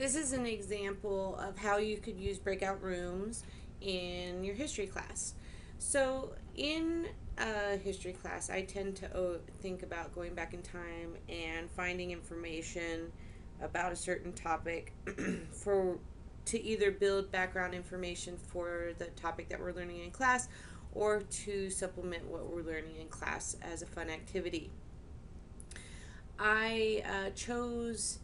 This is an example of how you could use breakout rooms in your history class. So in a history class, I tend to think about going back in time and finding information about a certain topic for to either build background information for the topic that we're learning in class or to supplement what we're learning in class as a fun activity. I uh, chose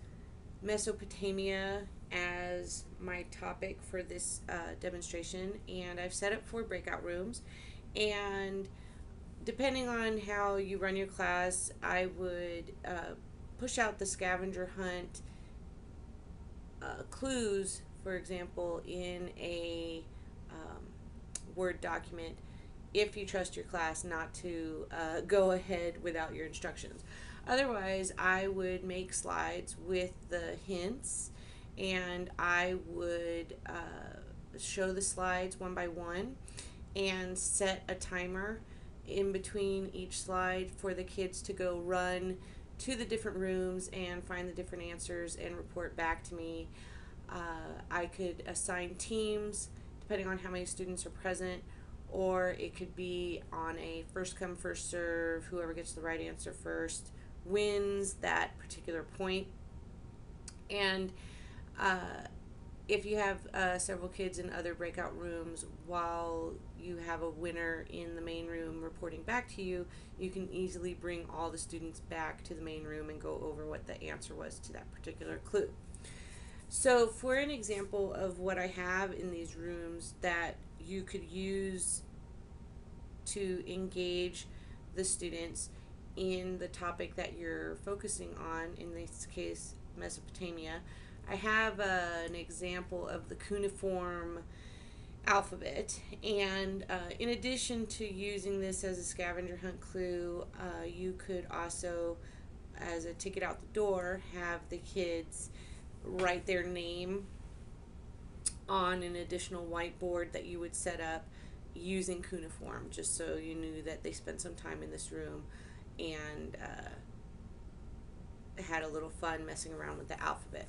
Mesopotamia as my topic for this uh, demonstration and I've set up four breakout rooms and depending on how you run your class I would uh, push out the scavenger hunt uh, clues for example in a um, Word document if you trust your class not to uh, go ahead without your instructions. Otherwise, I would make slides with the hints and I would uh, show the slides one by one and set a timer in between each slide for the kids to go run to the different rooms and find the different answers and report back to me. Uh, I could assign teams depending on how many students are present or it could be on a first come first serve whoever gets the right answer first wins that particular point and uh, if you have uh, several kids in other breakout rooms while you have a winner in the main room reporting back to you, you can easily bring all the students back to the main room and go over what the answer was to that particular clue. So for an example of what I have in these rooms that you could use to engage the students in the topic that you're focusing on, in this case Mesopotamia, I have uh, an example of the cuneiform alphabet. And uh, in addition to using this as a scavenger hunt clue uh, you could also as a ticket out the door have the kids write their name on an additional whiteboard that you would set up using cuneiform just so you knew that they spent some time in this room and uh, had a little fun messing around with the alphabet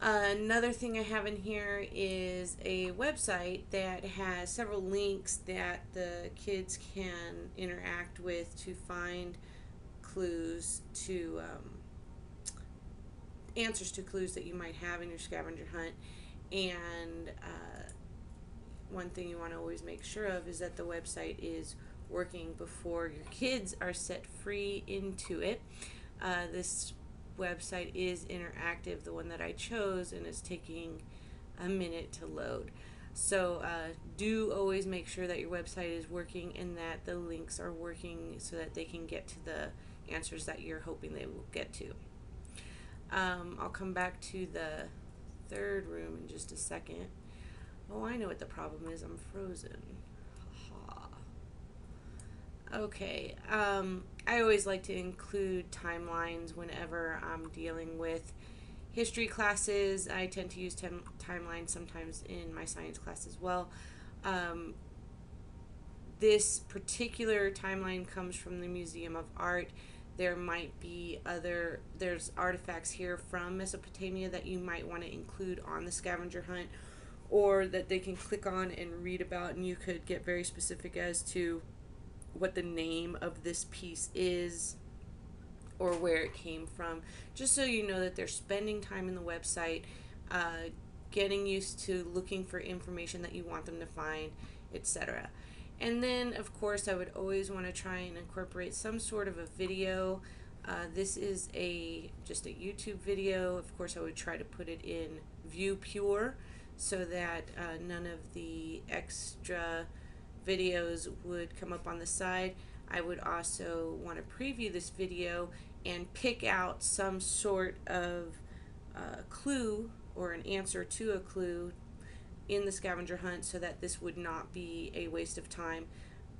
another thing I have in here is a website that has several links that the kids can interact with to find clues to um, answers to clues that you might have in your scavenger hunt. And uh, one thing you want to always make sure of is that the website is working before your kids are set free into it. Uh, this website is interactive, the one that I chose, and it's taking a minute to load. So uh, do always make sure that your website is working and that the links are working so that they can get to the answers that you're hoping they will get to. Um, I'll come back to the third room in just a second. Oh, I know what the problem is. I'm frozen. Okay. Um, I always like to include timelines whenever I'm dealing with history classes. I tend to use tem- timelines sometimes in my science class as well. Um, this particular timeline comes from the Museum of Art. There might be other, there's artifacts here from Mesopotamia that you might want to include on the scavenger hunt or that they can click on and read about, and you could get very specific as to what the name of this piece is or where it came from, just so you know that they're spending time in the website, uh, getting used to looking for information that you want them to find, etc. And then, of course, I would always want to try and incorporate some sort of a video. Uh, this is a just a YouTube video. Of course, I would try to put it in ViewPure so that uh, none of the extra videos would come up on the side. I would also want to preview this video and pick out some sort of uh, clue or an answer to a clue in the scavenger hunt so that this would not be a waste of time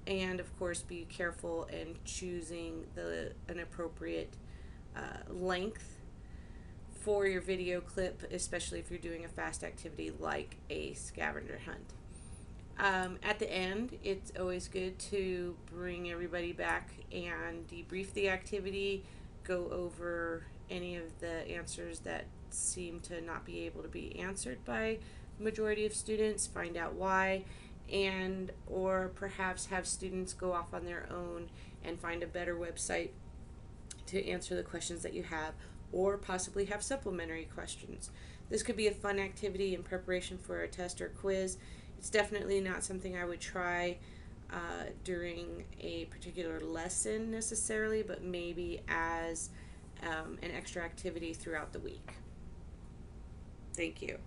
and of course be careful in choosing the an appropriate uh, length for your video clip especially if you're doing a fast activity like a scavenger hunt um, at the end, it's always good to bring everybody back and debrief the activity, go over any of the answers that seem to not be able to be answered by majority of students, find out why, and or perhaps have students go off on their own and find a better website to answer the questions that you have, or possibly have supplementary questions. This could be a fun activity in preparation for a test or quiz. It's definitely not something I would try uh, during a particular lesson necessarily, but maybe as um, an extra activity throughout the week. Thank you.